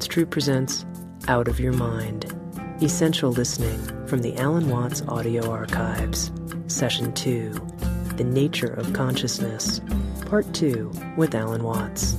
True presents Out of Your Mind Essential Listening from the Alan Watts Audio Archives. Session 2 The Nature of Consciousness. Part 2 with Alan Watts.